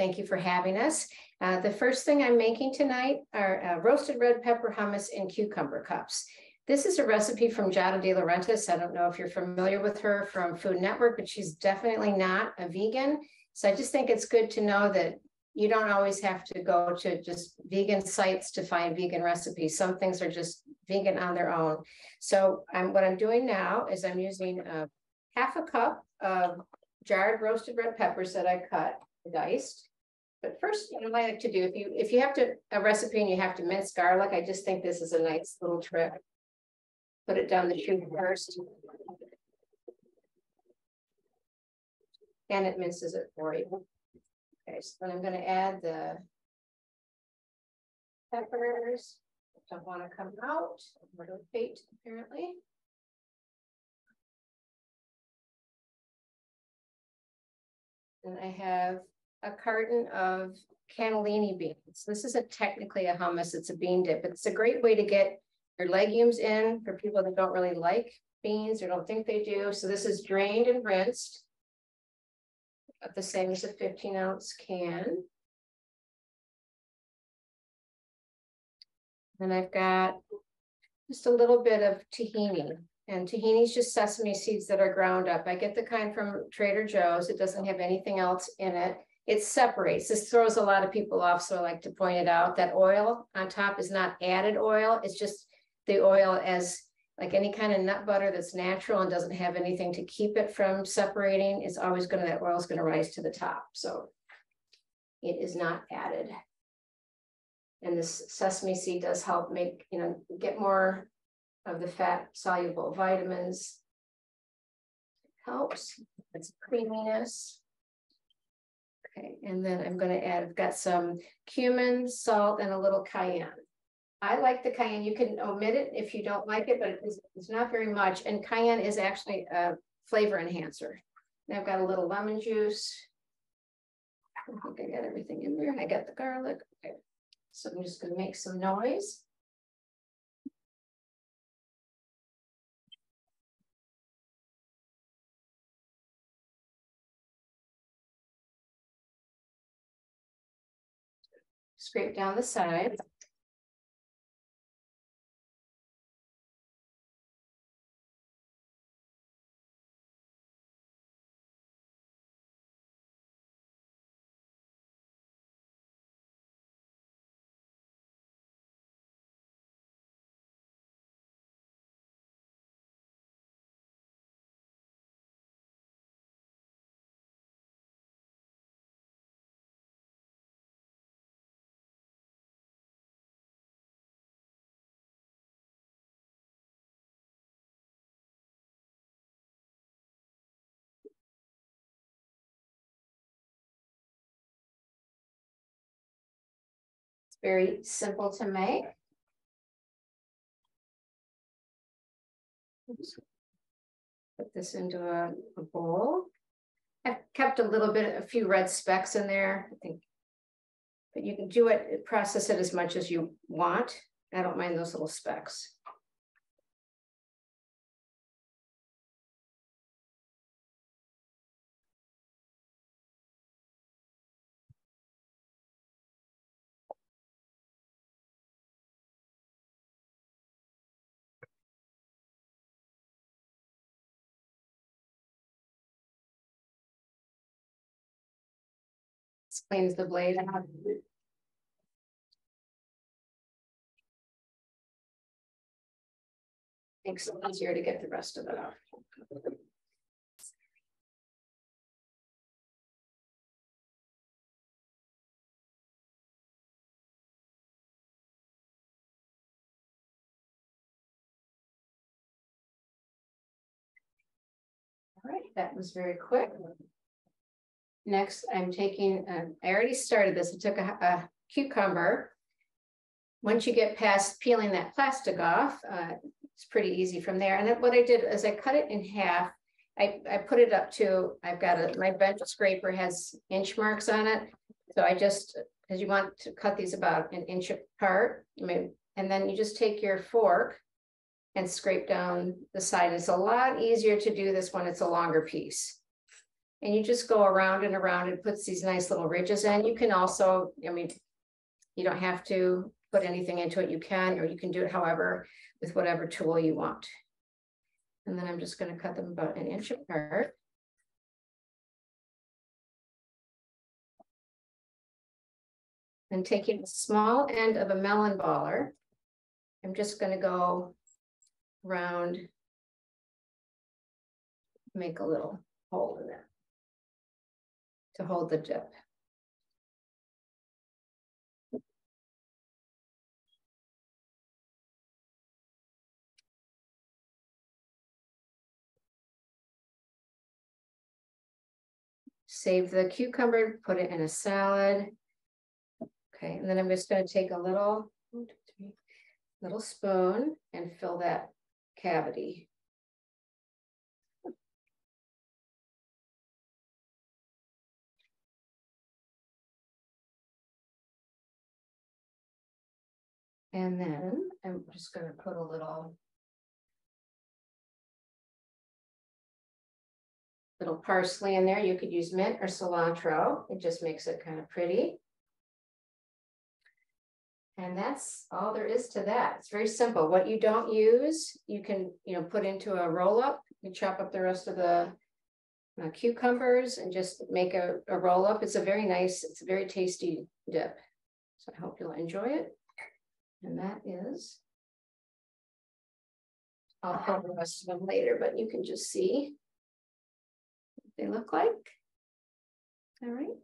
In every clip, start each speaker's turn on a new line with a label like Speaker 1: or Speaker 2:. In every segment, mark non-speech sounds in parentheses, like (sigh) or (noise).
Speaker 1: thank you for having us. Uh, the first thing I'm making tonight are uh, roasted red pepper hummus in cucumber cups. This is a recipe from Giada De Laurentiis. I don't know if you're familiar with her from Food Network, but she's definitely not a vegan. So I just think it's good to know that you don't always have to go to just vegan sites to find vegan recipes. Some things are just vegan on their own. So I'm, what I'm doing now is I'm using a half a cup of jarred roasted red peppers that I cut, diced. But first, you what I like to do, if you if you have to a recipe and you have to mince garlic, I just think this is a nice little trick. Put it down the chute first. And it minces it for you. Okay, so then I'm going to add the peppers. Don't want to come out. Rotate apparently. And I have a carton of cannellini beans. This isn't technically a hummus, it's a bean dip. It's a great way to get your legumes in for people that don't really like beans or don't think they do. So this is drained and rinsed. The same as a 15 ounce can. And I've got just a little bit of tahini. And tahini is just sesame seeds that are ground up. I get the kind from Trader Joe's. It doesn't have anything else in it. It separates. This throws a lot of people off, so I like to point it out. That oil on top is not added oil. It's just the oil as like any kind of nut butter that's natural and doesn't have anything to keep it from separating. It's always going to, that oil is going to rise to the top. So it is not added. And this sesame seed does help make, you know, get more of the fat soluble vitamins. Helps. It's creaminess. Okay, and then I'm going to add, I've got some cumin, salt, and a little cayenne. I like the cayenne. You can omit it if you don't like it, but it's, it's not very much. And cayenne is actually a flavor enhancer. And I've got a little lemon juice. I think I got everything in there. I got the garlic. Okay. So I'm just going to make some noise. Scrape down the sides. Very simple to make. Put this into a, a bowl. I've kept a little bit, a few red specks in there, I think. But you can do it, process it as much as you want. I don't mind those little specks. Cleans the blade out. Makes it easier to get the rest of it off. All right, that was very quick. Next, I'm taking, uh, I already started this. I took a, a, cucumber. Once you get past peeling that plastic off, uh, it's pretty easy from there. And then what I did is I cut it in half. I, I put it up to, I've got a, my bench scraper has inch marks on it. So I just, because you want to cut these about an inch apart, and then you just take your fork and scrape down the side. It's a lot easier to do this when it's a longer piece. And you just go around and around and puts these nice little ridges in. You can also, I mean, you don't have to put anything into it. You can, or you can do it however, with whatever tool you want. And then I'm just gonna cut them about an inch apart. And taking the small end of a melon baller, I'm just gonna go round, make a little hole in there to hold the dip. Save the cucumber, put it in a salad. Okay, and then I'm just gonna take a little, little spoon and fill that cavity. And then I'm just gonna put a little little parsley in there. You could use mint or cilantro. It just makes it kind of pretty. And that's all there is to that. It's very simple. What you don't use, you can, you know, put into a roll up. You chop up the rest of the uh, cucumbers and just make a, a roll up. It's a very nice, it's a very tasty dip. So I hope you'll enjoy it. And that is, I'll put the rest of them later, but you can just see what they look like. All right,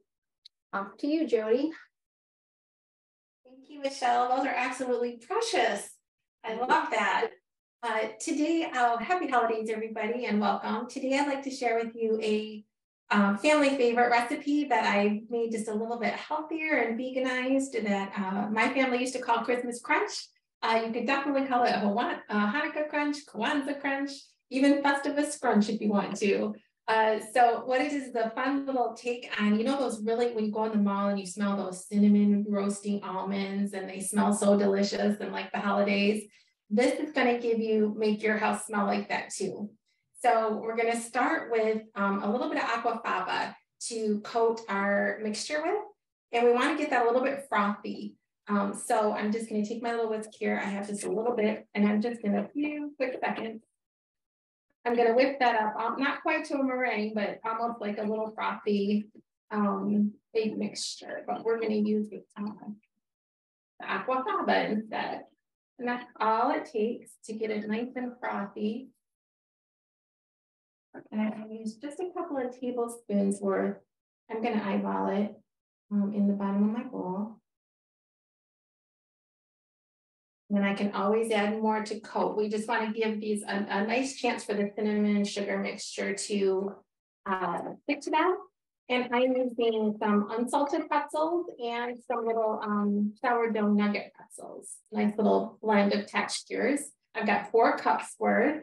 Speaker 1: off to you, Jody.
Speaker 2: Thank you, Michelle. Those are absolutely precious. I love that. Uh, today, uh, happy holidays, everybody, and welcome. Today, I'd like to share with you a um, family favorite recipe that I made just a little bit healthier and veganized that uh, my family used to call Christmas crunch. Uh, you could definitely call it a uh, Hanukkah crunch, Kwanzaa crunch, even Festivus crunch if you want to. Uh, so what it is a fun little take on, you know, those really, when you go in the mall and you smell those cinnamon roasting almonds and they smell so delicious and like the holidays, this is going to give you, make your house smell like that too. So we're going to start with um, a little bit of aquafaba to coat our mixture with. And we want to get that a little bit frothy. Um, so I'm just going to take my little whisk here. I have just a little bit, and I'm just going to a few quick seconds. I'm going to whip that up, um, not quite to a meringue, but almost like a little frothy um, mixture. But we're going to use uh, the aquafaba instead. And that's all it takes to get it nice and frothy. And to use just a couple of tablespoons worth. I'm going to eyeball it um, in the bottom of my bowl. And I can always add more to coat. We just want to give these a, a nice chance for the cinnamon sugar mixture to uh, stick to that. And I'm using some unsalted pretzels and some little um, sourdough nugget pretzels. Nice little blend of textures. I've got four cups worth.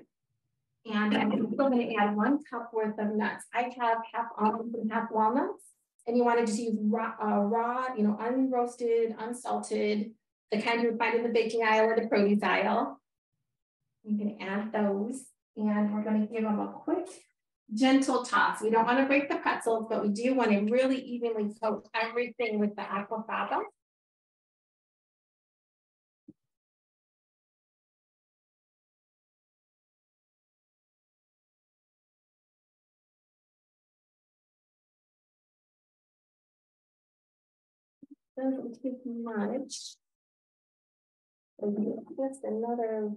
Speaker 2: And I'm still going to add one cup worth of nuts. I have half almonds and half walnuts. And you want to just use raw, uh, raw, you know, unroasted, unsalted, the kind you would find in the baking aisle or the produce aisle. You can add those. And we're going to give them a quick, gentle toss. We don't want to break the pretzels, but we do want to really evenly coat everything with the aquafaba. Doesn't take much. Just another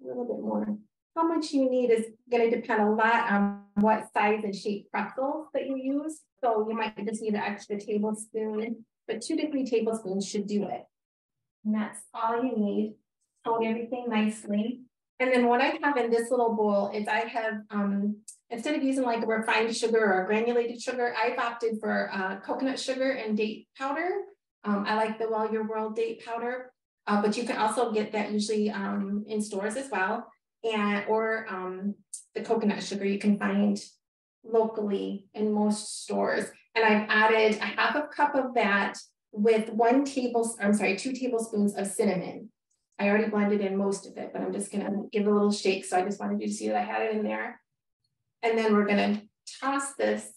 Speaker 2: little bit more. How much you need is going to depend a lot on what size and shape pretzels that you use. So you might just need an extra tablespoon, but two to three tablespoons should do it. And that's all you need. Coat everything nicely. And then what I have in this little bowl is I have, um, instead of using like refined sugar or granulated sugar, I've opted for uh, coconut sugar and date powder. Um, I like the Well Your World date powder, uh, but you can also get that usually um, in stores as well. And or um, the coconut sugar you can find locally in most stores. And I've added a half a cup of that with one tablespoon, I'm sorry, two tablespoons of cinnamon. I already blended in most of it, but I'm just gonna give a little shake. So I just wanted you to see that I had it in there. And then we're gonna toss this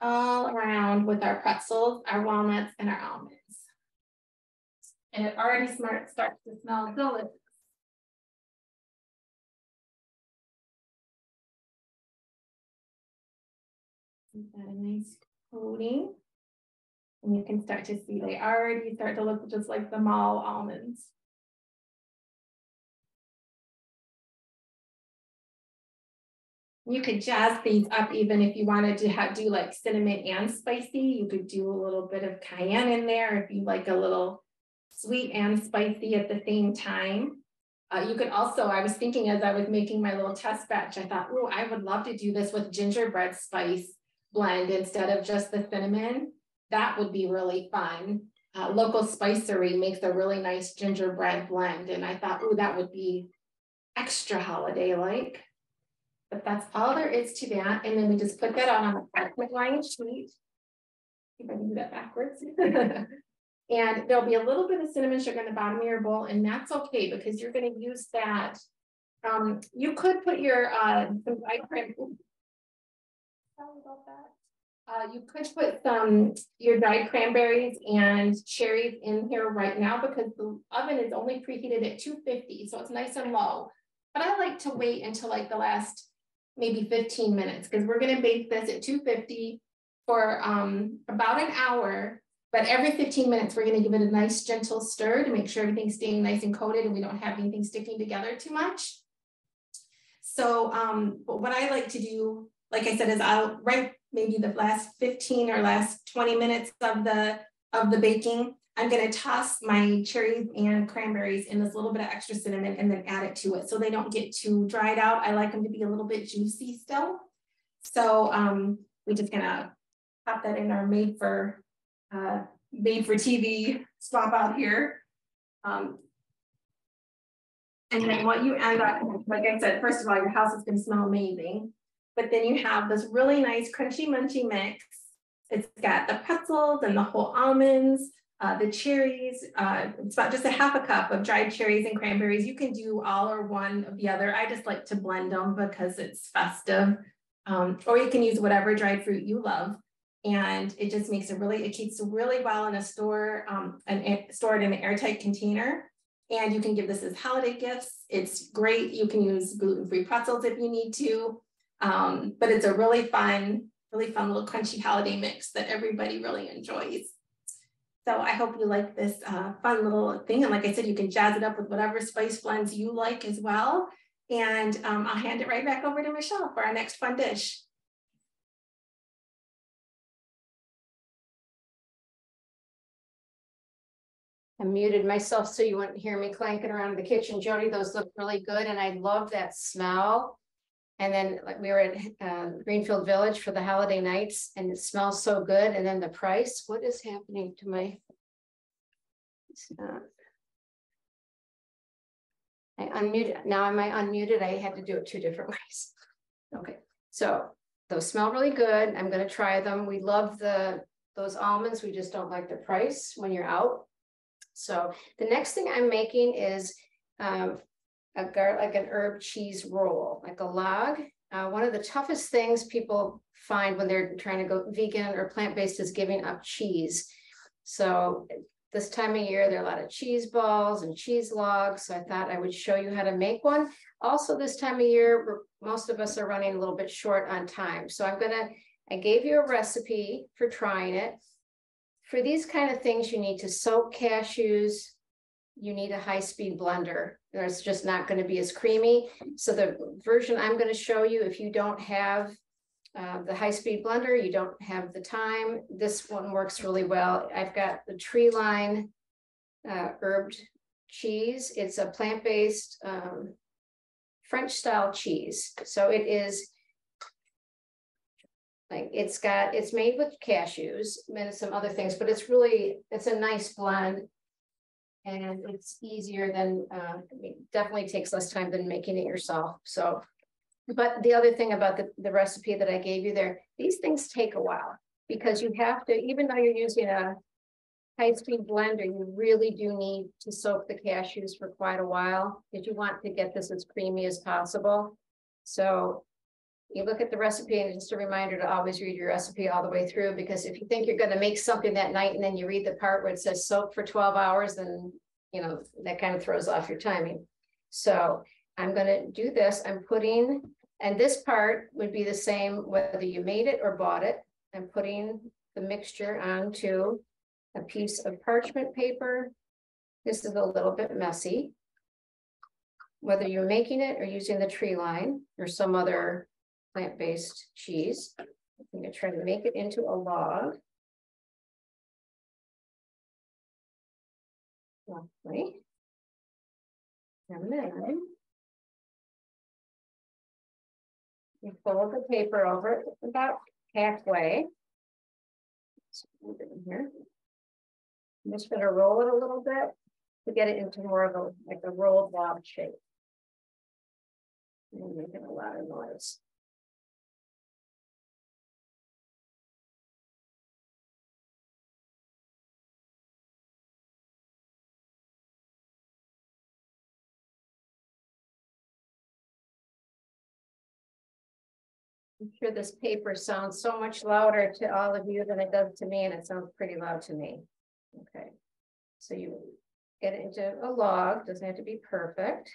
Speaker 2: all around with our pretzels, our walnuts, and our almonds. And it already smart starts to smell delicious. Is that a nice coating? And you can start to see they already start to look just like the mall almonds. You could jazz these up even if you wanted to have, do like cinnamon and spicy. You could do a little bit of cayenne in there if you like a little sweet and spicy at the same time. Uh, you could also, I was thinking as I was making my little test batch, I thought, oh, I would love to do this with gingerbread spice blend instead of just the cinnamon. That would be really fun. Uh, local spicery makes a really nice gingerbread blend. And I thought, oh, that would be extra holiday like. But that's all there is to that. And then we just put that on a parchment lined sheet. If I can do that backwards. (laughs) and there'll be a little bit of cinnamon sugar in the bottom of your bowl, and that's okay because you're going to use that. Um, you could put your uh, some cream. Uh, you could put some your dried cranberries and cherries in here right now because the oven is only preheated at 250, so it's nice and low. But I like to wait until like the last maybe 15 minutes because we're going to bake this at 250 for um, about an hour. But every 15 minutes, we're going to give it a nice gentle stir to make sure everything's staying nice and coated and we don't have anything sticking together too much. So um, but what I like to do, like I said, is I'll right maybe the last 15 or last 20 minutes of the of the baking, I'm going to toss my cherries and cranberries in this little bit of extra cinnamon and then add it to it so they don't get too dried out. I like them to be a little bit juicy still. So um, we just gonna pop that in our made for uh, made for TV swap out here. Um, and then what you end up, like I said, first of all, your house is gonna smell amazing. But then you have this really nice crunchy munchy mix. It's got the pretzels and the whole almonds, uh, the cherries, uh, it's about just a half a cup of dried cherries and cranberries. You can do all or one of the other. I just like to blend them because it's festive. Um, or you can use whatever dried fruit you love. And it just makes it really, it keeps really well in a store, um, and stored in an airtight container. And you can give this as holiday gifts. It's great. You can use gluten-free pretzels if you need to. Um, but it's a really fun, really fun little crunchy holiday mix that everybody really enjoys. So I hope you like this uh, fun little thing. And like I said, you can jazz it up with whatever spice blends you like as well. And um, I'll hand it right back over to Michelle for our next fun dish.
Speaker 1: I muted myself so you wouldn't hear me clanking around in the kitchen. Jody, those look really good. And I love that smell. And then like we were at uh, Greenfield Village for the holiday nights and it smells so good. And then the price, what is happening to my? It's not. I unmuted, now am I unmuted? I had to do it two different (laughs) ways. Okay, so those smell really good. I'm gonna try them. We love the those almonds. We just don't like the price when you're out. So the next thing I'm making is um, a garlic like an herb cheese roll, like a log. Uh, one of the toughest things people find when they're trying to go vegan or plant-based is giving up cheese. So this time of year, there are a lot of cheese balls and cheese logs. So I thought I would show you how to make one. Also this time of year, most of us are running a little bit short on time. So I'm gonna, I gave you a recipe for trying it. For these kind of things, you need to soak cashews, you need a high-speed blender. It's just not going to be as creamy. So the version I'm going to show you, if you don't have uh, the high-speed blender, you don't have the time, this one works really well. I've got the Treeline uh, herbed cheese. It's a plant-based um, French-style cheese. So it is like it's got, it's made with cashews and some other things, but it's really, it's a nice blend and it's easier than, uh, definitely takes less time than making it yourself, so. But the other thing about the, the recipe that I gave you there, these things take a while, because you have to, even though you're using a high-speed blender, you really do need to soak the cashews for quite a while, because you want to get this as creamy as possible. So you look at the recipe and just a reminder to always read your recipe all the way through, because if you think you're gonna make something that night and then you read the part where it says soak for twelve hours, then, you know, that kind of throws off your timing. So I'm gonna do this, I'm putting, and this part would be the same whether you made it or bought it. I'm putting the mixture onto a piece of parchment paper. This is a little bit messy. Whether you're making it or using the tree line or some other plant-based cheese. I'm gonna try to make it into a log. Lovely. And then. You fold the paper over about halfway. Move it in here. I'm just gonna roll it a little bit to get it into more of a, like a rolled blob shape. And making a lot of noise. I'm sure this paper sounds so much louder to all of you than it does to me, and it sounds pretty loud to me. Okay, so you get it into a log, doesn't have to be perfect.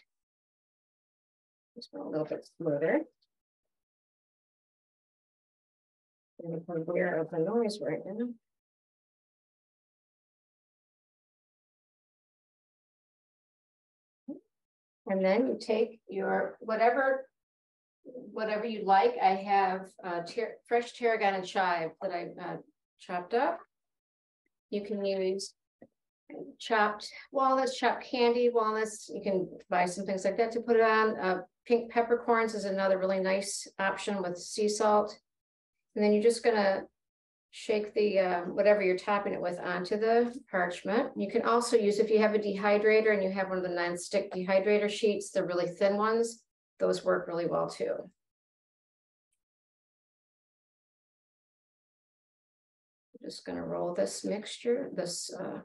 Speaker 1: Just a little bit smoother. And I'm aware of the noise right now. And then you take your whatever whatever you like. I have uh, ter fresh tarragon and chive that I uh, chopped up. You can use chopped walnuts, chopped candy walnuts. You can buy some things like that to put it on. Uh, pink peppercorns is another really nice option with sea salt. And then you're just gonna shake the uh, whatever you're topping it with onto the parchment. You can also use if you have a dehydrator and you have one of the non-stick dehydrator sheets, the really thin ones those work really well too. I'm just going to roll this mixture, this uh,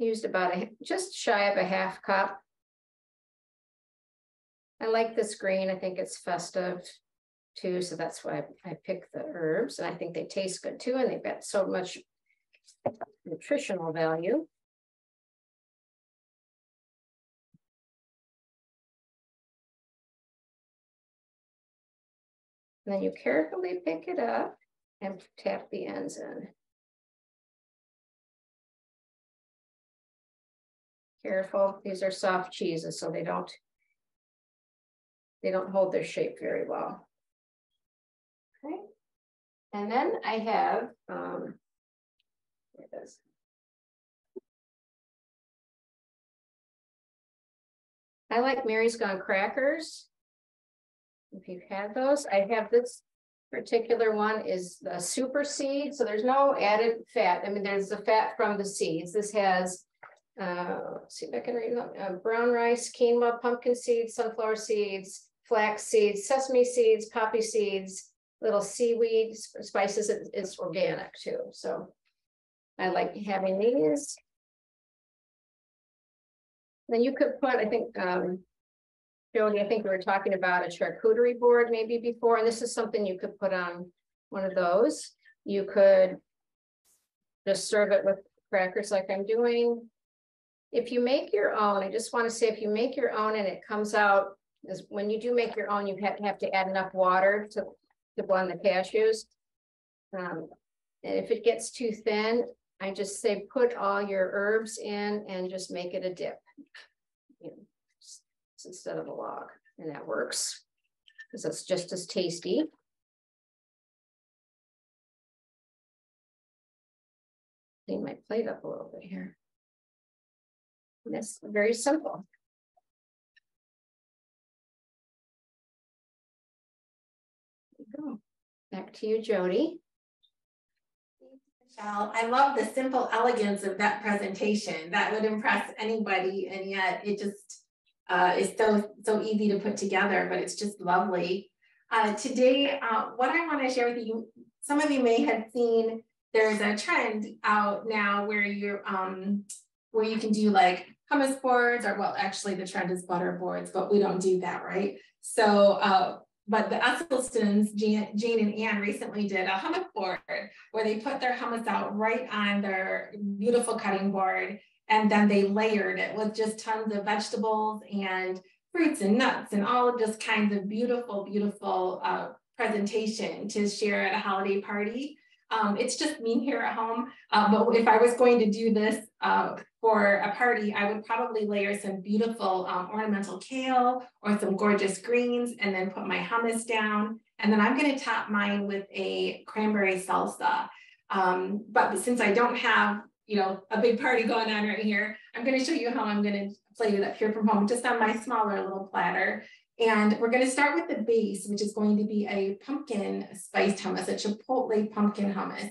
Speaker 1: used about a just shy of a half cup I like this green. I think it's festive too. So that's why I, picked the herbs and I think they taste good too. And they've got so much nutritional value. And then you carefully pick it up and tap the ends in. Careful, these are soft cheeses, so they don't they don't hold their shape very well. Okay. And then I have, um, it is. I like Mary's Gone crackers. If you've had those, I have this particular one is the super seed. So there's no added fat. I mean, there's the fat from the seeds. This has, uh, see if I can read uh, brown rice, quinoa, pumpkin seeds, sunflower seeds, flax seeds, sesame seeds, poppy seeds, little seaweed spices. it's organic too. So I like having these. Then you could put, I think, um, Jody, I think we were talking about a charcuterie board maybe before, and this is something you could put on one of those. You could just serve it with crackers like I'm doing. If you make your own, I just want to say if you make your own and it comes out is when you do make your own, you have, have to add enough water to, to blend the cashews. Um, and if it gets too thin, I just say put all your herbs in and just make it a dip. You know, instead of a log, and that works because it's just as tasty. Clean my plate up a little bit here. And that's very simple. Back to you, Jody.
Speaker 2: Michelle, I love the simple elegance of that presentation. That would impress anybody, and yet it just uh, is so, so easy to put together, but it's just lovely. Uh, today, uh, what I want to share with you, some of you may have seen there's a trend out now where you're um, where you can do like hummus boards or well, actually the trend is butter boards, but we don't do that, right? So uh, but the Esselstyns, Jane, Jane and Ann recently did a hummus board where they put their hummus out right on their beautiful cutting board. And then they layered it with just tons of vegetables and fruits and nuts and all of just kinds of beautiful, beautiful uh, presentation to share at a holiday party. Um, it's just me here at home. Uh, but if I was going to do this uh, for a party, I would probably layer some beautiful um, ornamental kale or some gorgeous greens and then put my hummus down. And then I'm going to top mine with a cranberry salsa. Um, but since I don't have, you know, a big party going on right here, I'm going to show you how I'm going to plate it up here from home, just on my smaller little platter. And we're going to start with the base, which is going to be a pumpkin spiced hummus, a chipotle pumpkin hummus.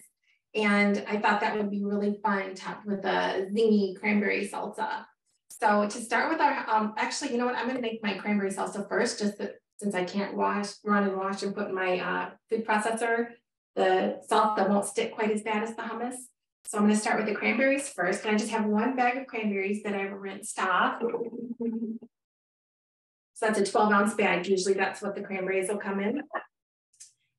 Speaker 2: And I thought that would be really fun topped with a zingy cranberry salsa. So to start with our, um, actually, you know what, I'm gonna make my cranberry salsa first, just that since I can't wash, run and wash and put my uh, food processor, the salsa won't stick quite as bad as the hummus. So I'm gonna start with the cranberries first. And I just have one bag of cranberries that I've rinsed off. So that's a 12 ounce bag. Usually that's what the cranberries will come in.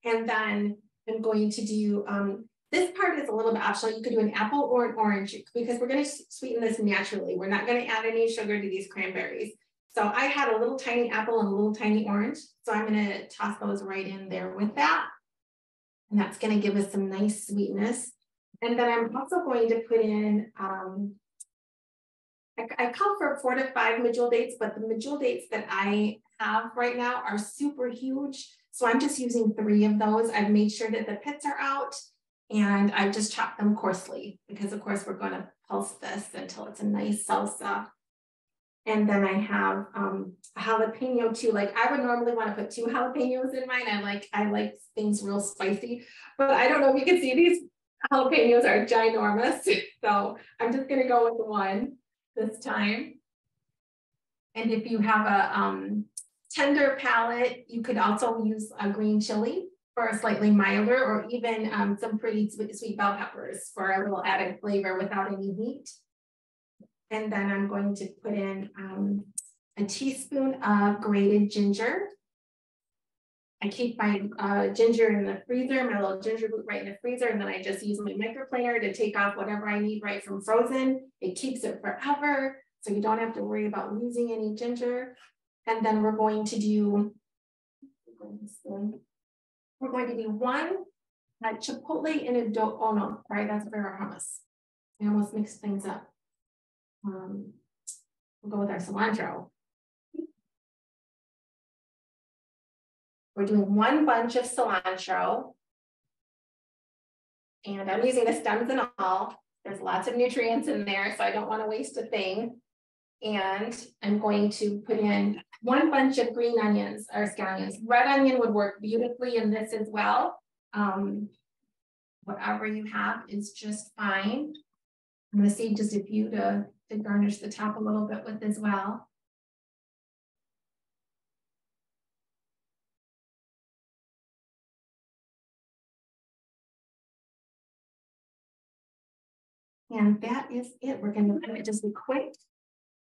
Speaker 2: And then I'm going to do, um, this part is a little bit optional. You could do an apple or an orange because we're going to sweeten this naturally. We're not going to add any sugar to these cranberries. So I had a little tiny apple and a little tiny orange. So I'm going to toss those right in there with that. And that's going to give us some nice sweetness. And then I'm also going to put in um, I, I for four to five medjool dates, but the medjool dates that I have right now are super huge. So I'm just using three of those. I've made sure that the pits are out and I've just chopped them coarsely because of course we're going to pulse this until it's a nice salsa. And then I have um, jalapeno too. Like I would normally want to put two jalapenos in mine. I like I like things real spicy, but I don't know if you can see these jalapenos are ginormous. (laughs) So I'm just gonna go with one this time. And if you have a um, tender palate, you could also use a green chili for a slightly milder or even um, some pretty sweet, sweet bell peppers for a little added flavor without any heat. And then I'm going to put in um, a teaspoon of grated ginger. I keep my uh, ginger in the freezer, my little ginger root right in the freezer, and then I just use my microplaner to take off whatever I need right from frozen. It keeps it forever, so you don't have to worry about losing any ginger. And then we're going to do, we're going to do one uh, chipotle in adobo. Oh no, sorry, that's for hummus. I almost mixed things up. Um, we'll go with our cilantro. We're doing one bunch of cilantro. And I'm using the stems and all. There's lots of nutrients in there, so I don't want to waste a thing. And I'm going to put in one bunch of green onions or scallions. Red onion would work beautifully in this as well. Um, whatever you have is just fine. I'm going to save just a few to, to garnish the top a little bit with as well. And that is it. We're going to just be quick.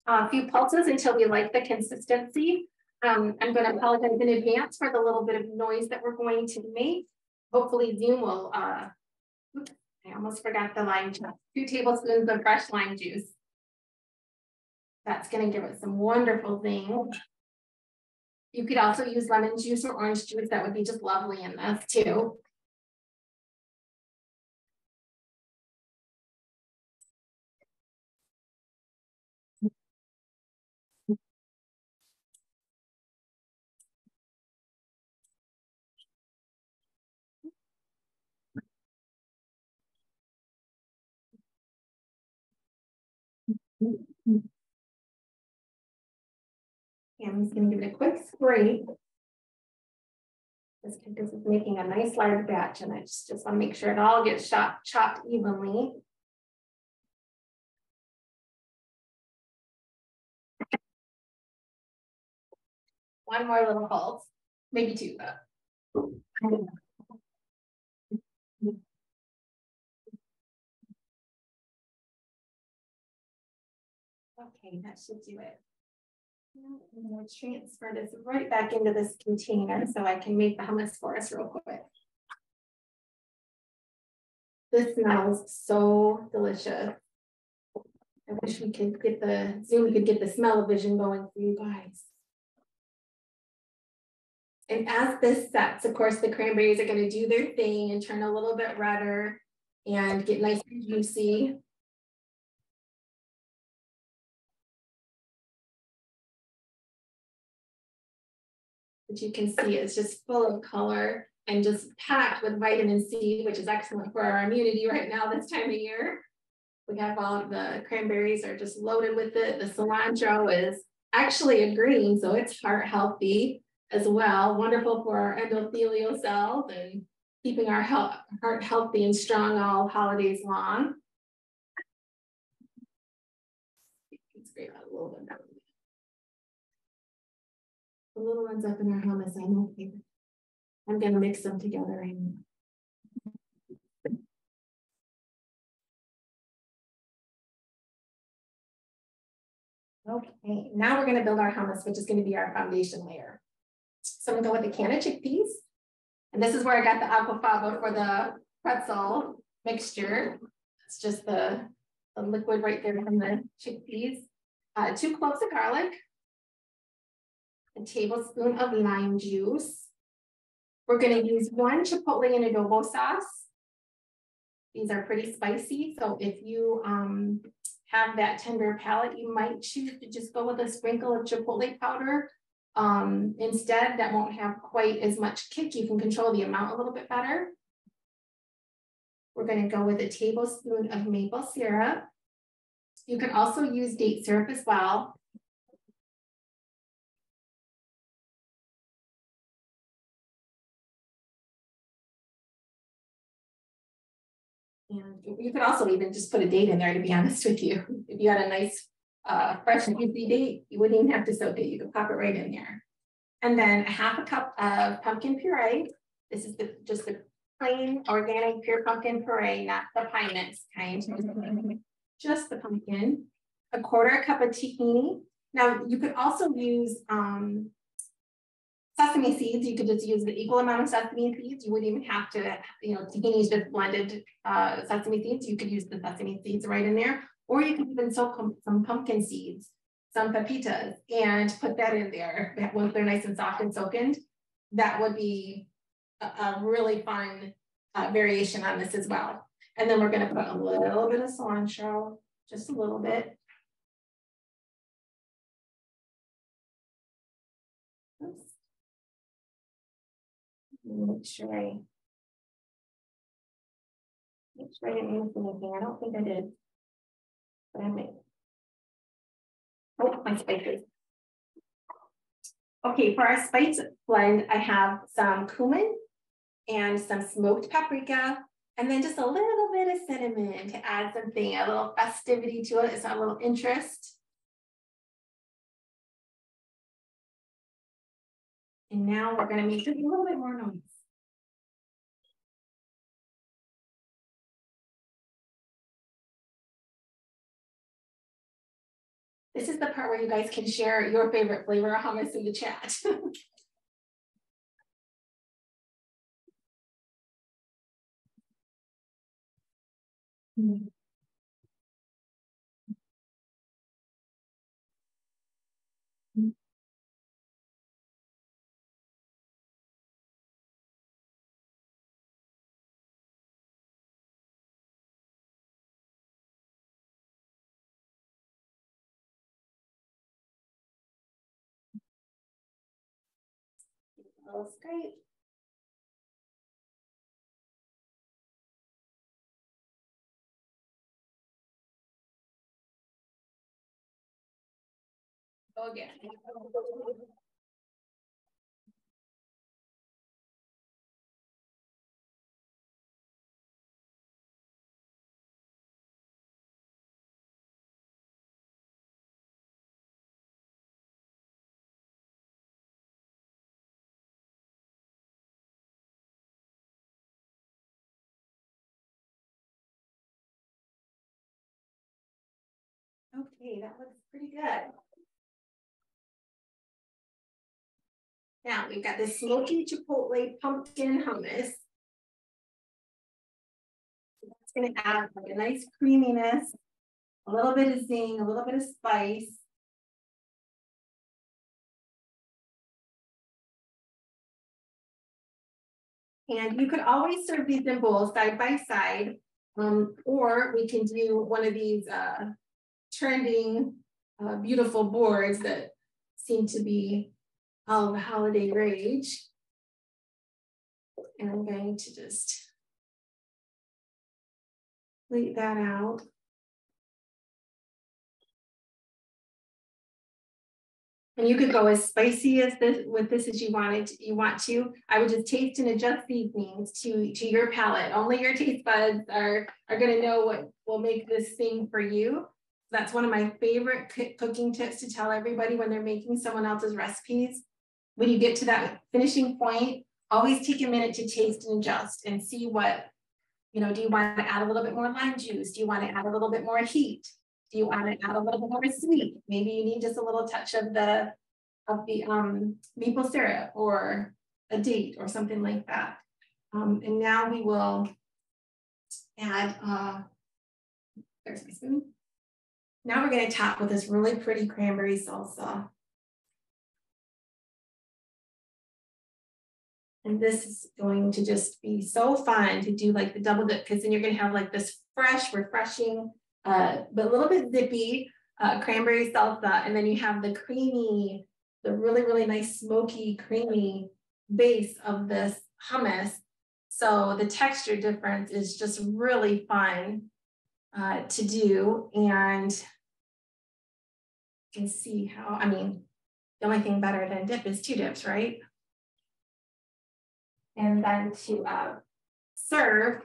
Speaker 2: A few pulses until we like the consistency. Um, I'm going to apologize in advance for the little bit of noise that we're going to make. Hopefully Zoom will, uh, oops, I almost forgot the lime juice, two tablespoons of fresh lime juice. That's going to give us some wonderful things. You could also use lemon juice or orange juice. That would be just lovely in this too. I'm just going to give it a quick scrape. This, this is making a nice large batch and I just, just want to make sure it all gets chopped, chopped evenly. one more little pulse, maybe two, but. Okay, that should do it. I'm gonna transfer this right back into this container so I can make the hummus for us real quick. This smells so delicious. I wish we could get the Zoom, we could get the smell vision going for you guys. And as this sets, of course, the cranberries are gonna do their thing and turn a little bit redder and get nice and juicy. But you can see it's just full of color and just packed with vitamin C, which is excellent for our immunity right now this time of year. We have all the cranberries are just loaded with it. The cilantro is actually a green, so it's heart healthy as well. Wonderful for our endothelial cells and keeping our health, heart healthy and strong all holidays long. a little bit. Little ones up in our hummus, I know. I'm gonna mix them together and. Okay, now we're gonna build our hummus, which is gonna be our foundation layer. So I'm gonna go with a can of chickpeas. And this is where I got the aquafaba for the pretzel mixture. It's just the, the liquid right there from the chickpeas. Uh, two cloves of garlic, a tablespoon of lime juice. We're gonna use one chipotle and adobo sauce. These are pretty spicy, so if you um, have that tender palate, you might choose to just go with a sprinkle of chipotle powder. Um, instead, that won't have quite as much kick. You can control the amount a little bit better. We're gonna go with a tablespoon of maple syrup. You can also use date syrup as well. And you could also even just put a date in there, to be (laughs) honest with you. If you had a nice, uh, fresh juicy date, you wouldn't even have to soak it. You could pop it right in there. And then a half a cup of pumpkin puree. This is the just the plain organic pure pumpkin puree, not the pine mix kind. (laughs) Just the pumpkin. A quarter cup of tahini. Now you could also use um, sesame seeds, you could just use the equal amount of sesame seeds. You wouldn't even have to, you know, tahini is just blended uh, sesame seeds. You could use the sesame seeds right in there, or you could even soak some pumpkin seeds, some pepitas, and put that in there. Once they're nice and soft and soakened, that would be a, a really fun uh, variation on this as well. And then we're going to put a little bit of cilantro, just a little bit. Make sure I make sure I didn't miss anything. I don't think I did. But I may. Oh, my spices. Okay, for our spice blend, I have some cumin and some smoked paprika, and then just a little bit of cinnamon to add something, a little festivity to it, it's a little interest. And now we're gonna make it a little bit more noise. This is the part where you guys can share your favorite flavor of hummus in the chat. (laughs) mm. That was great. Go again. That looks pretty good. Now we've got the smoky chipotle pumpkin hummus. That's gonna add like a nice creaminess, a little bit of zing, a little bit of spice. And you could always serve these in bowls side by side, um, or we can do one of these uh, trending, uh, beautiful boards that seem to be all the holiday rage. And I'm going to just leave that out. And you could go as spicy as this with this as you wanted you want to. I would just taste and adjust seasonings to to your palate. Only your taste buds are are going to know what will make this thing for you. That's one of my favorite cooking tips to tell everybody when they're making someone else's recipes. When you get to that finishing point, always take a minute to taste and adjust and see what, you know, do you want to add a little bit more lime juice? Do you want to add a little bit more heat? Do you want to add a little bit more sweet? Maybe you need just a little touch of the of the um, maple syrup or a date or something like that. Um, and now we will add, uh, there's my spoon. Now we're going to top with this really pretty cranberry salsa. And this is going to just be so fun to do like the double dip because then you're going to have like this fresh, refreshing, uh, but a little bit zippy uh, cranberry salsa. And then you have the creamy, the really, really nice smoky, creamy base of this hummus. So the texture difference is just really fun uh, to do. And you can see how, I mean, the only thing better than dip is two dips, right? And then to uh, serve,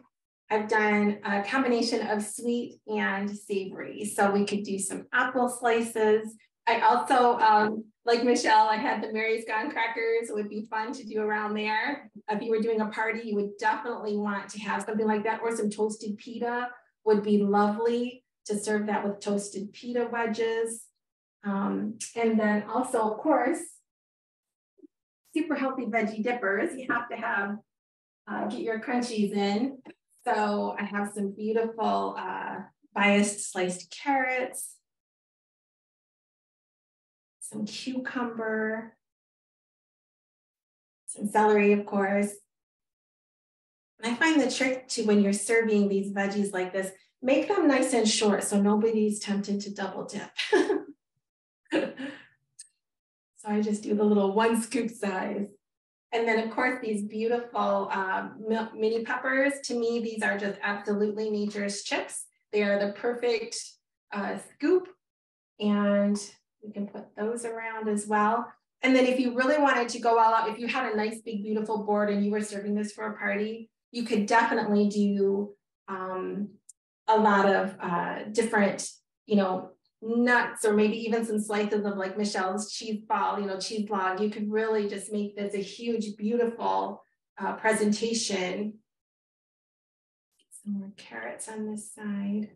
Speaker 2: I've done a combination of sweet and savory. So we could do some apple slices. I also, um, like Michelle, I had the Mary's Gone crackers. It would be fun to do around there. If you were doing a party, you would definitely want to have something like that or some toasted pita would be lovely to serve that with toasted pita wedges. Um, and then also, of course, super healthy veggie dippers. You have to have, uh, get your crunchies in. So I have some beautiful uh, biased sliced carrots, some cucumber, some celery, of course. And I find the trick to when you're serving these veggies like this, make them nice and short so nobody's tempted to double dip. (laughs) So I just do the little one scoop size. And then of course, these beautiful um, mini peppers, to me, these are just absolutely nature's chips. They are the perfect uh, scoop and we can put those around as well. And then if you really wanted to go all out, if you had a nice big beautiful board and you were serving this for a party, you could definitely do um, a lot of uh, different, you know, nuts or maybe even some slices of like Michelle's cheese ball, you know, cheese log, you could really just make this a huge, beautiful uh, presentation. Some more carrots on this side.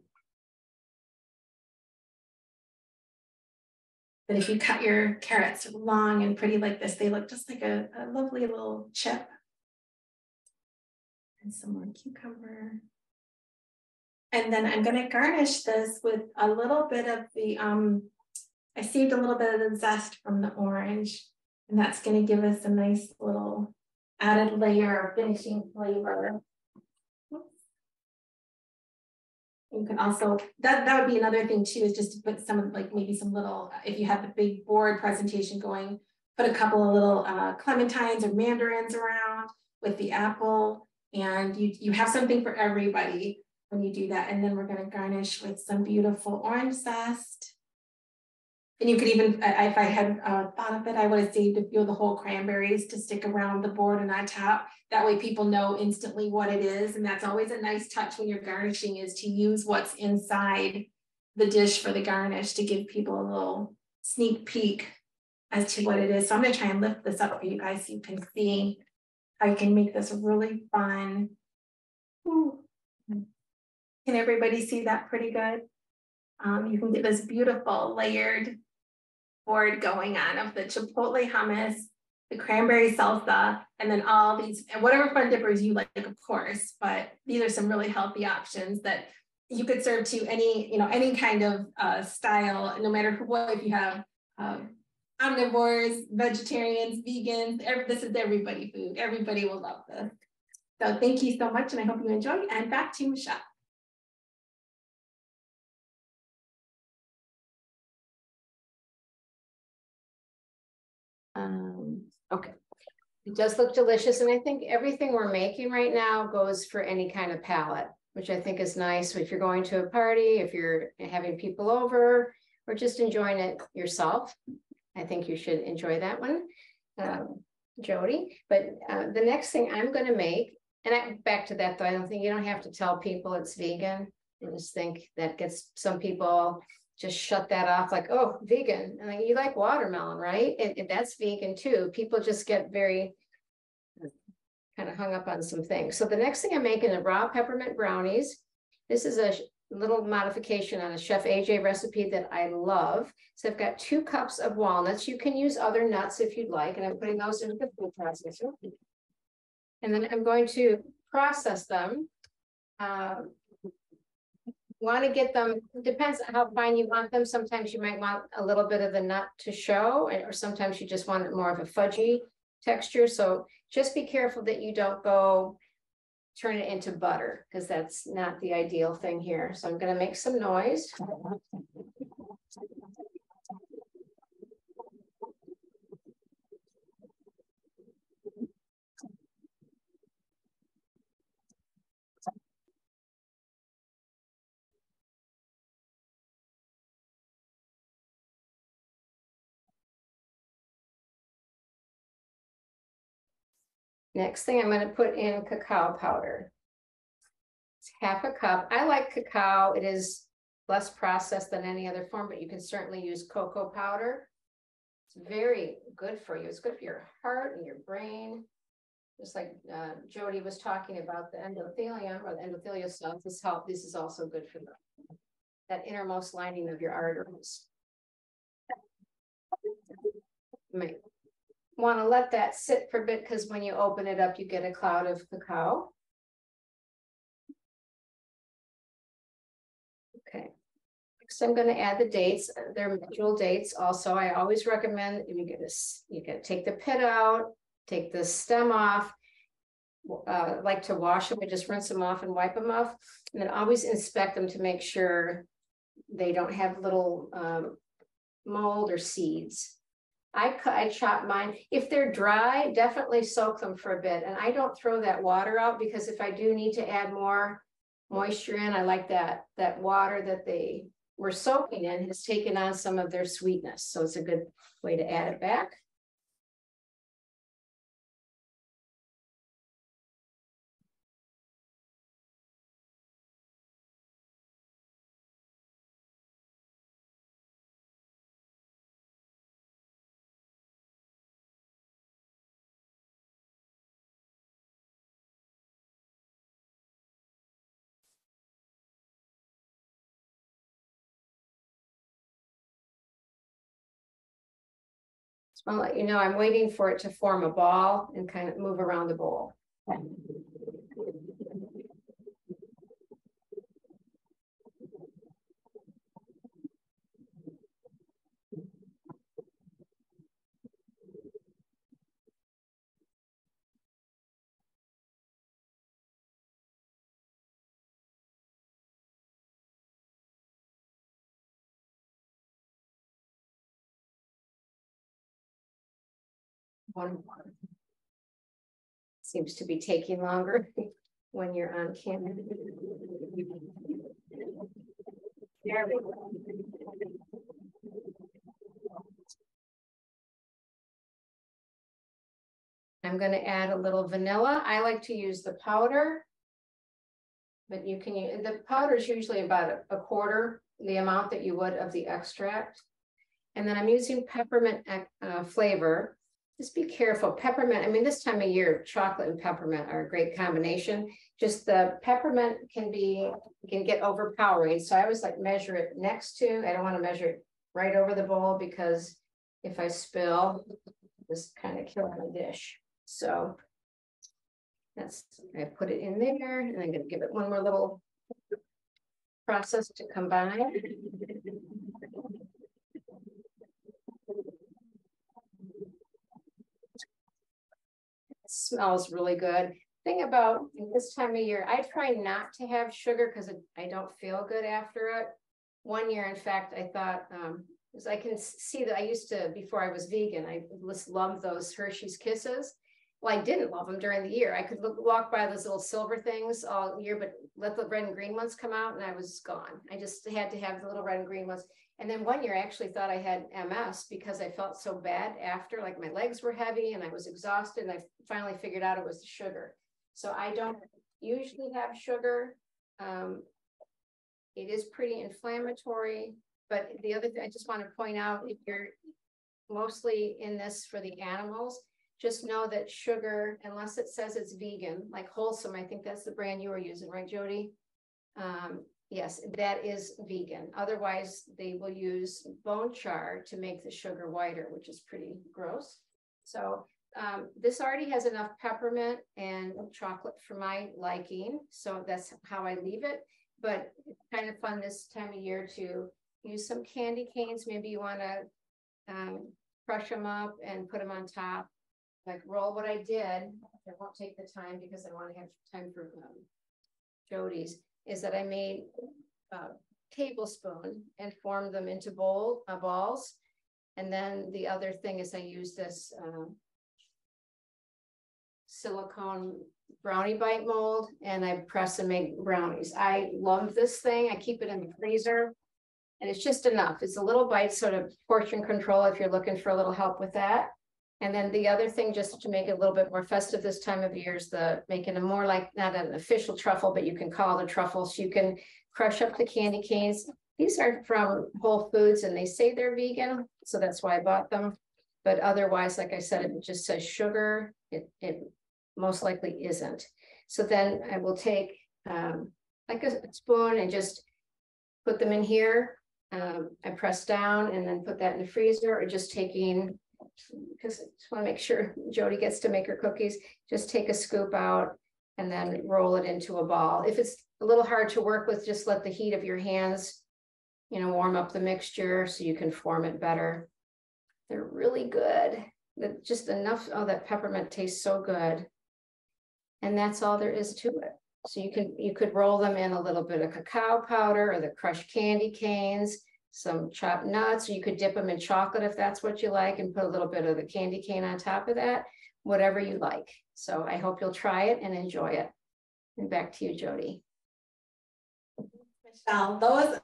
Speaker 2: But if you cut your carrots long and pretty like this, they look just like a, a lovely little chip. And some more cucumber. And then I'm gonna garnish this with a little bit of the, um, I saved a little bit of the zest from the orange, and that's gonna give us a nice little added layer of finishing flavor. You can also, that, that would be another thing too, is just to put some like maybe some little, if you have the big board presentation going, put a couple of little uh, clementines or mandarins around with the apple and you, you have something for everybody when you do that. And then we're gonna garnish with some beautiful orange zest. And you could even, if I had uh, thought of it, I would have saved a few of the whole cranberries to stick around the board and on top. That way people know instantly what it is. And that's always a nice touch when you're garnishing is to use what's inside the dish for the garnish to give people a little sneak peek as to what it is. So I'm gonna try and lift this up for you guys so you can see you can make this really fun. Ooh. Can everybody see that pretty good? um, you can get this beautiful layered board going on of the chipotle hummus, the cranberry salsa, and then all these, and whatever fun dippers you like, of course, but these are some really healthy options that you could serve to any, you know, any kind of uh, style, no matter what, if you have um, omnivores, vegetarians, vegans, every, this is everybody food. Everybody will love this. So thank you so much and I hope you enjoy and back to Michelle.
Speaker 1: Um, okay. It does look delicious, and I think everything we're making right now goes for any kind of palate, which I think is nice. If you're going to a party, if you're having people over, or just enjoying it yourself, I think you should enjoy that one, um, Jody. But uh, the next thing I'm going to make, and I back to that though, I don't think you don't have to tell people it's vegan. I just think that gets some people just shut that off like, oh, vegan. And like, you like watermelon, right? And, and that's vegan too. People just get very kind of hung up on some things. So the next thing I'm making are raw peppermint brownies. This is a little modification on a Chef AJ recipe that I love. So I've got two cups of walnuts. You can use other nuts if you'd like, and I'm putting those into the food processor. And then I'm going to process them. Uh, want to get them, depends on how fine you want them. Sometimes you might want a little bit of the nut to show, or sometimes you just want it more of a fudgy texture. So just be careful that you don't go turn it into butter because that's not the ideal thing here. So I'm going to make some noise. Next thing I'm going to put in cacao powder. It's half a cup. I like cacao. It is less processed than any other form, but you can certainly use cocoa powder. It's very good for you. It's good for your heart and your brain. Just like uh, Jody was talking about the endothelium or the endothelial cells, this help. This is also good for the, that innermost lining of your arteries. Might want to let that sit for a bit because when you open it up, you get a cloud of cacao. Okay. Next, I'm going to add the dates. They're jewel dates. Also, I always recommend you get this. You can take the pit out, take the stem off. Uh, like to wash them, I just rinse them off and wipe them off, and then always inspect them to make sure they don't have little um, mold or seeds. I I chop mine. If they're dry, definitely soak them for a bit. And I don't throw that water out because if I do need to add more moisture in, I like that that water that they were soaking in has taken on some of their sweetness. So it's a good way to add it back. I'll let you know, I'm waiting for it to form a ball and kind of move around the bowl. One more. Seems to be taking longer (laughs) when you're on camera. There we go. I'm going to add a little vanilla. I like to use the powder, but you can use the powder is usually about a, quarter the amount that you would of the extract. And then I'm using peppermint uh, flavor just be careful. Peppermint, I mean, this time of year, chocolate and peppermint are a great combination. Just the peppermint can be, can get overpowering. So I always like measure it next to, I don't want to measure it right over the bowl because if I spill, this kind of kill my dish. So that's, I put it in there and I'm gonna give it one more little process to combine. Smells really good. Thing about this time of year, I try not to have sugar because I don't feel good after it. One year, in fact, I thought, um, because I can see that I used to, before I was vegan, I just loved those Hershey's Kisses. Well, I didn't love them during the year. I could look, walk by those little silver things all year, but let the red and green ones come out and I was gone. I just had to have the little red and green ones. And then one year I actually thought I had MS because I felt so bad after, like my legs were heavy and I was exhausted. And I finally figured out it was the sugar. So I don't usually have sugar. Um, it is pretty inflammatory. But the other thing I just want to point out, if you're mostly in this for the animals, just know that sugar, unless it says it's vegan, like Wholesome, I think that's the brand you were using, right, Jody? Um, Yes, that is vegan. Otherwise, they will use bone char to make the sugar whiter, which is pretty gross. So um, this already has enough peppermint and chocolate for my liking. So that's how I leave it. But it's kind of fun this time of year to use some candy canes. Maybe you want to um, crush them up and put them on top. Like roll what I did. I won't take the time because I want to have time for um, Jody's is that I made a tablespoon and formed them into bowl uh, balls. And then the other thing is I use this um, silicone brownie bite mold and I press and make brownies. I love this thing. I keep it in the freezer and it's just enough. It's a little bite sort of portion control if you're looking for a little help with that. And then the other thing, just to make it a little bit more festive this time of year, is the making a more like not an official truffle, but you can call it a truffle. So you can crush up the candy canes. These are from Whole Foods and they say they're vegan, so that's why I bought them. But otherwise, like I said, it just says sugar. It, it most likely isn't. So then I will take um, like a spoon and just put them in here. Um, I press down and then put that in the freezer or just taking because I just want to make sure (laughs) Jody gets to make her cookies, just take a scoop out and then roll it into a ball. If it's a little hard to work with, just let the heat of your hands, you know, warm up the mixture so you can form it better. They're really good. Just enough, oh, that peppermint tastes so good. And that's all there is to it. So you can you could roll them in a little bit of cacao powder or the crushed candy canes some chopped nuts, you could dip them in chocolate if that's what you like and put a little bit of the candy cane on top of that, whatever you like. So I hope you'll try it and enjoy it. And back to you, Jody.
Speaker 2: Michelle, those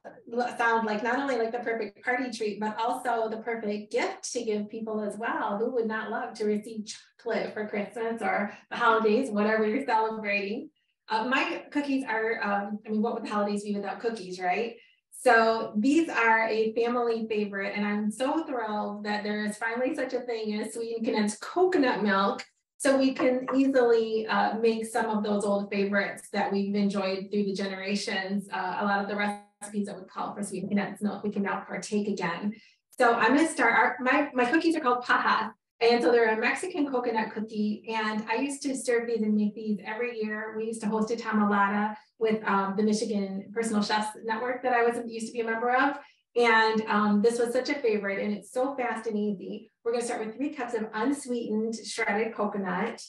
Speaker 2: sound like not only like the perfect party treat, but also the perfect gift to give people as well. Who would not love to receive chocolate for Christmas or the holidays, whatever you're celebrating? Uh, my cookies are, um, I mean, what would the holidays be without cookies, right? So these are a family favorite, and I'm so thrilled that there is finally such a thing as sweet and condensed coconut milk. So we can easily uh, make some of those old favorites that we've enjoyed through the generations. Uh, a lot of the recipes that would call for sweet and condensed milk, we can now partake again. So I'm going to start. Our, my my cookies are called pajas, and so they're a Mexican coconut cookie. And I used to serve these and make these every year. We used to host a tamalada with um, the Michigan Personal Chefs Network that I was used to be a member of. And um, this was such a favorite and it's so fast and easy. We're gonna start with three cups of unsweetened shredded coconut.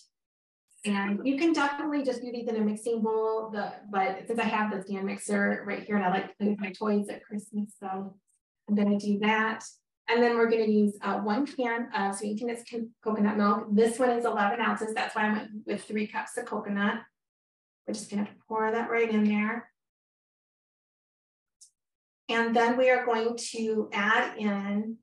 Speaker 2: And you can definitely just do these in a mixing bowl, the, but since I have the stand mixer right here and I like to play with my toys at Christmas, so I'm gonna do that. And then we're going to use uh, one can of sweet coconut milk. This one is 11 ounces. That's why I went with three cups of coconut. We're just going to pour that right in there. And then we are going to add in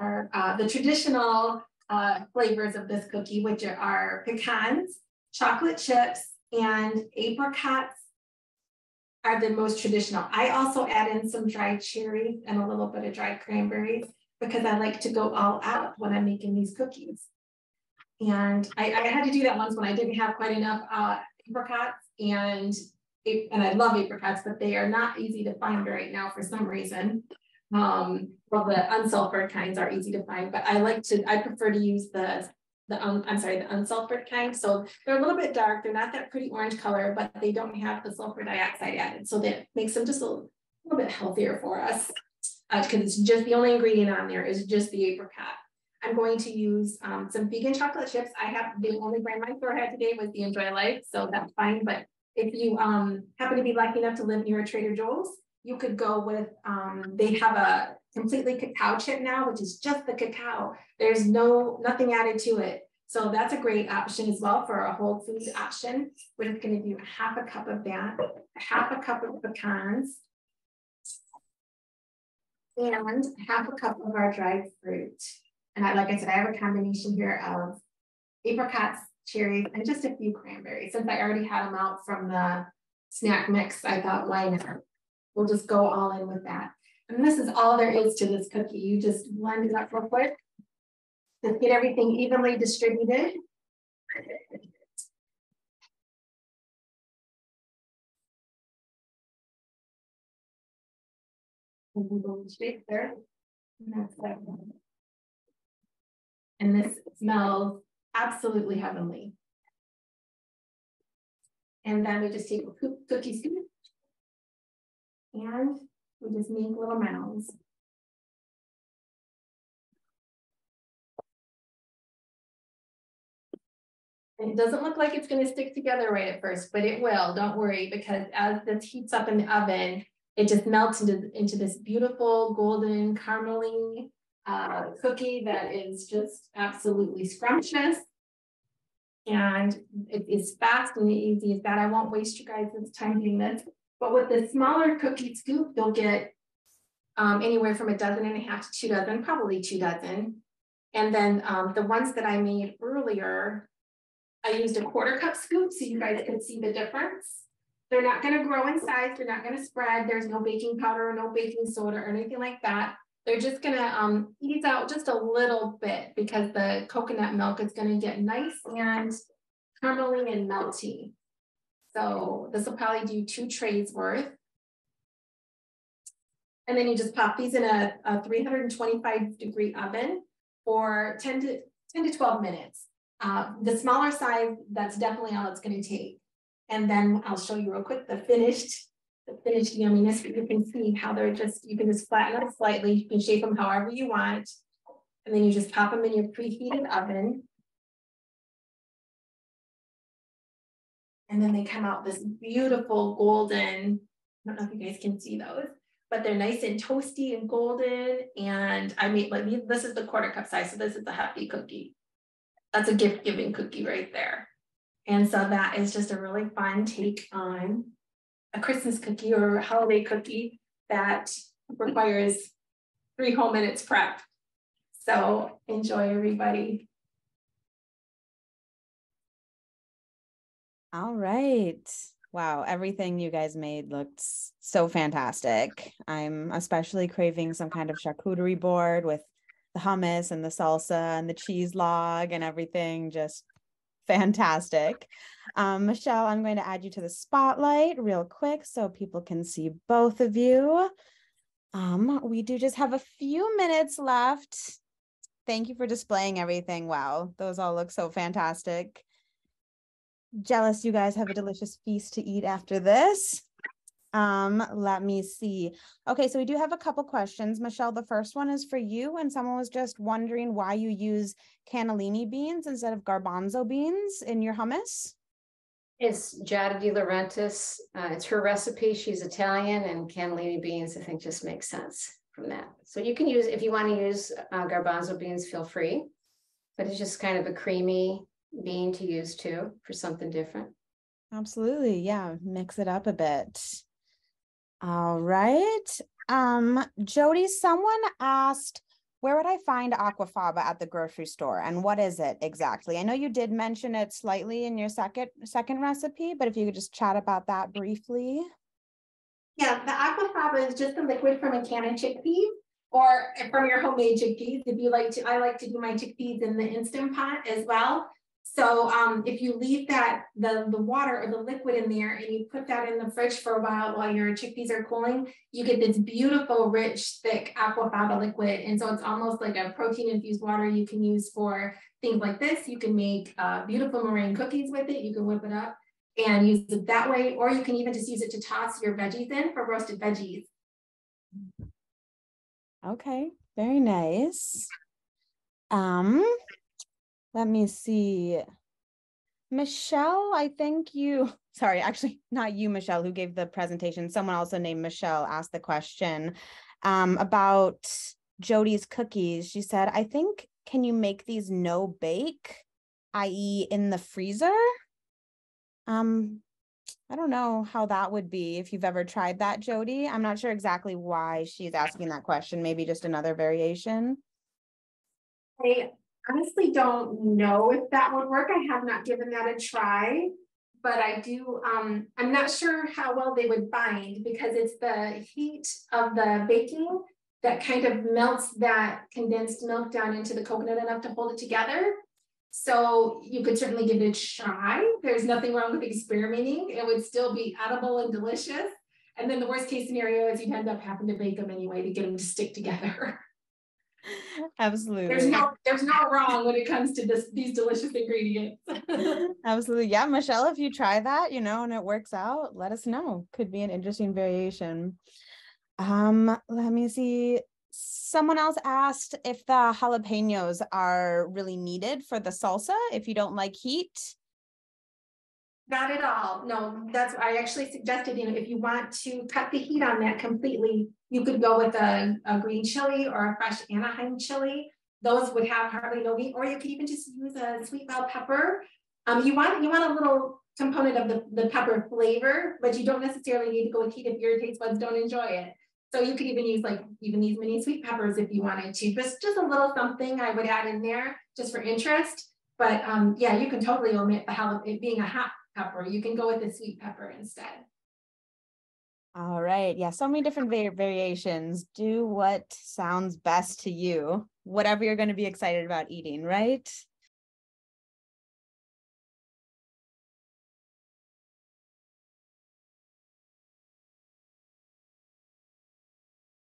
Speaker 2: our uh, the traditional uh, flavors of this cookie, which are pecans, chocolate chips, and apricots are the most traditional. I also add in some dried cherries and a little bit of dried cranberries because I like to go all out when I'm making these cookies. And I, I had to do that once when I didn't have quite enough uh, apricots and and I love apricots, but they are not easy to find right now for some reason. Um, well, the unsulfured kinds are easy to find, but I like to, I prefer to use the, the, um, I'm sorry, the unsulfured kind. So they're a little bit dark. They're not that pretty orange color, but they don't have the sulfur dioxide added. So that makes them just a little, little bit healthier for us. Because uh, it's just the only ingredient on there is just the apricot. I'm going to use um, some vegan chocolate chips. I have the only brand my store had today was the Enjoy Life, so that's fine. But if you um, happen to be lucky enough to live near a Trader Joe's, you could go with, um, they have a completely cacao chip now, which is just the cacao. There's no, nothing added to it. So that's a great option as well for a whole food option. We're just gonna do half a cup of that, half a cup of pecans, and half a cup of our dried fruit. And I, like I said, I have a combination here of apricots, cherries, and just a few cranberries. Since I already had them out from the snack mix, I thought, why not? We'll just go all in with that. And this is all there is to this cookie. You just blend it up real quick. Just get everything evenly distributed. Straight there. And that's that one. And this smells absolutely heavenly. And then we just take a cookie scoop and we just make little mounds. And it doesn't look like it's going to stick together right at first, but it will. Don't worry, because as this heats up in the oven, it just melts into, into this beautiful golden caramely uh, cookie that is just absolutely scrumptious. And it is fast and easy as that. I won't waste you guys' time doing this. But with the smaller cookie scoop, you'll get um, anywhere from a dozen and a half to two dozen, probably two dozen. And then um, the ones that I made earlier, I used a quarter cup scoop so you guys can see the difference. They're not going to grow in size. They're not going to spread. There's no baking powder, or no baking soda or anything like that. They're just going to um, ease out just a little bit because the coconut milk is going to get nice and caramelly and melty. So this will probably do two trays worth. And then you just pop these in a, a 325 degree oven for 10 to 10 to 12 minutes. Uh, the smaller size, that's definitely all it's going to take. And then I'll show you real quick the finished, the finished yumminess. But you can see how they're just, you can just flatten them slightly. You can shape them however you want. And then you just pop them in your preheated oven. And then they come out this beautiful golden, I don't know if you guys can see those, but they're nice and toasty and golden. And I made like this is the quarter cup size. So this is the happy cookie. That's a gift giving cookie right there. And so that is just a really fun take on a Christmas cookie or holiday cookie that requires three whole minutes prep. So enjoy everybody.
Speaker 3: All right. Wow, everything you guys made looked so fantastic. I'm especially craving some kind of charcuterie board with the hummus and the salsa and the cheese log and everything. Just fantastic. Um, Michelle, I'm going to add you to the spotlight real quick so people can see both of you. Um, we do just have a few minutes left. Thank you for displaying everything. Wow, those all look so fantastic jealous you guys have a delicious feast to eat after this. Um, let me see. Okay, so we do have a couple questions. Michelle, the first one is for you, and someone was just wondering why you use cannellini beans instead of garbanzo beans in your hummus.
Speaker 1: It's Giada De Laurentiis. Uh, it's her recipe. She's Italian, and cannellini beans, I think, just makes sense from that. So you can use, if you want to use uh, garbanzo beans, feel free. But it's just kind of a creamy, bean to use too for something different.
Speaker 3: Absolutely. Yeah. Mix it up a bit. All right. Um, Jody, someone asked, where would I find aquafaba at the grocery store and what is it exactly? I know you did mention it slightly in your second second recipe, but if you could just chat about that briefly.
Speaker 2: Yeah, the aquafaba is just a liquid from a can of chickpeas or from your homemade chickpeas. If you like to, I like to do my chickpeas in the Instant Pot as well. So um, if you leave that, the, the water or the liquid in there and you put that in the fridge for a while while your chickpeas are cooling, you get this beautiful, rich, thick aquafaba liquid. And so it's almost like a protein infused water you can use for things like this. You can make uh, beautiful meringue cookies with it. You can whip it up and use it that way, or you can even just use it to toss your veggies in for roasted veggies.
Speaker 3: Okay, very nice. Um, let me see. Michelle, I think you, (laughs) sorry, actually not you, Michelle, who gave the presentation. Someone also named Michelle asked the question um, about Jody's cookies. She said, I think, can you make these no bake, i.e. in the freezer? Um, I don't know how that would be if you've ever tried that, Jody. I'm not sure exactly why she's asking that question. Maybe just another variation.
Speaker 2: I honestly don't know if that would work. I have not given that a try, but I do, um, I'm not sure how well they would bind because it's the heat of the baking that kind of melts that condensed milk down into the coconut enough to hold it together. So you could certainly give it a try. There's nothing wrong with experimenting. It would still be edible and delicious. And then the worst case scenario is you'd end up having to bake them anyway to get them to stick together. (laughs) (laughs)
Speaker 3: Absolutely.
Speaker 2: There's no there's no wrong when it comes to this these delicious ingredients. (laughs)
Speaker 3: Absolutely. Yeah, Michelle, if you try that, you know, and it works out, let us know. Could be an interesting variation. Um, let me see someone else asked if the jalapenos are really needed for the salsa if you don't like heat.
Speaker 2: Not at all. No, that's I actually suggested, you know, if you want to cut the heat on that completely, you could go with a, a green chili or a fresh Anaheim chili. Those would have hardly no heat, or you could even just use a sweet bell pepper. Um, you want you want a little component of the, the pepper flavor, but you don't necessarily need to go with heat if your taste buds don't enjoy it. So you could even use like even these mini sweet peppers if you wanted to. Just just a little something I would add in there just for interest. But um, yeah, you can totally omit the jalapeno it being a hot pepper. You can go with the sweet pepper instead.
Speaker 3: All right. Yeah, so many different variations. Do what sounds best to you, whatever you're going to be excited about eating, right?